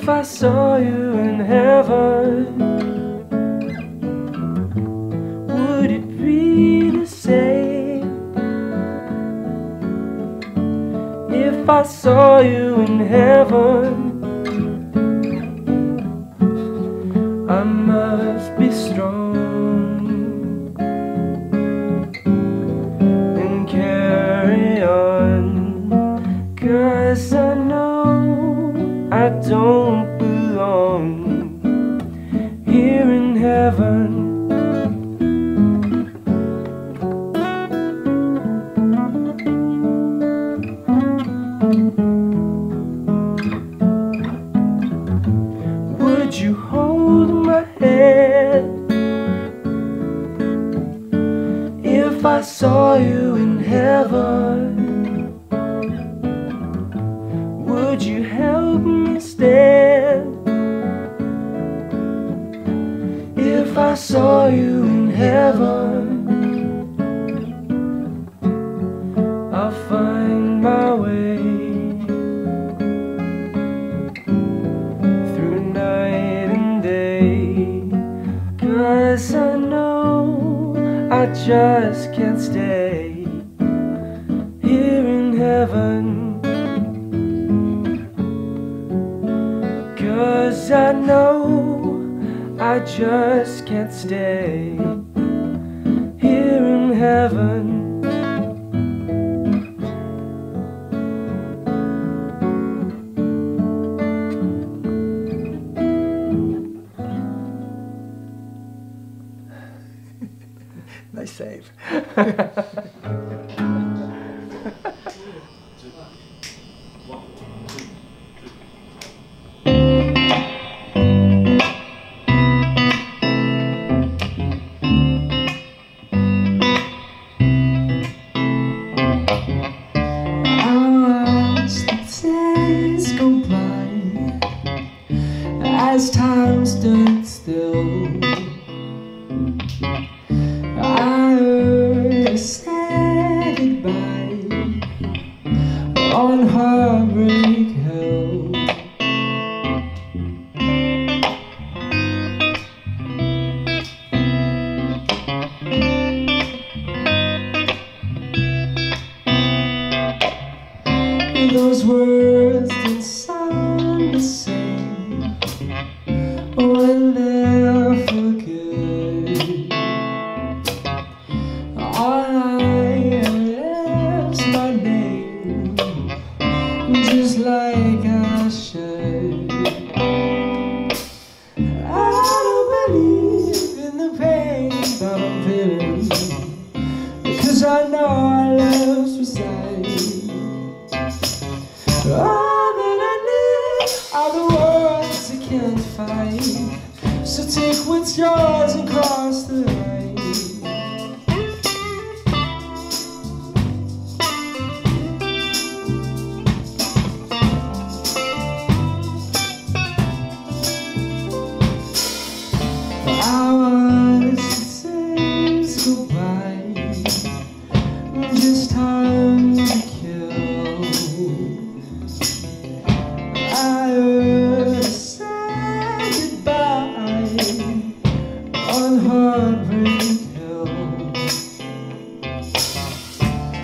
if I saw you in heaven? Would it be the same if I saw you in heaven? Would you hold my hand? If I saw you in heaven, would you help me stand? If I saw you in heaven, I'll find just can't stay here in heaven. Cause I know I just can't stay here in heaven. As time stood still, take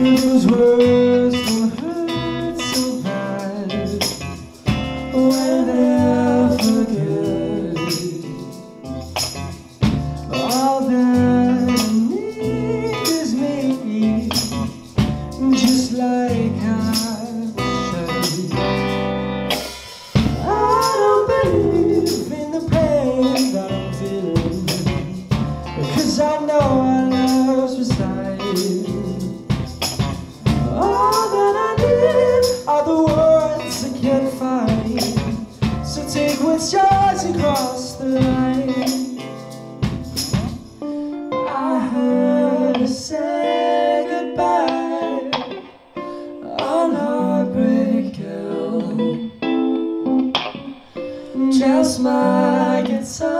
Those words don't hurt Just my guitar